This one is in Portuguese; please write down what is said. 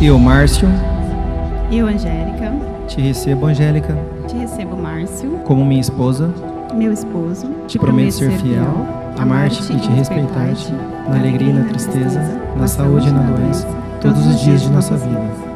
Eu, Márcio, Eu, Angélica, te recebo, Angélica, te recebo, Márcio, como minha esposa, meu esposo. te prometo ser fiel, amar-te e te respeitar-te, na alegria e na tristeza, na saúde e na doença, todos os dias de nossa vida.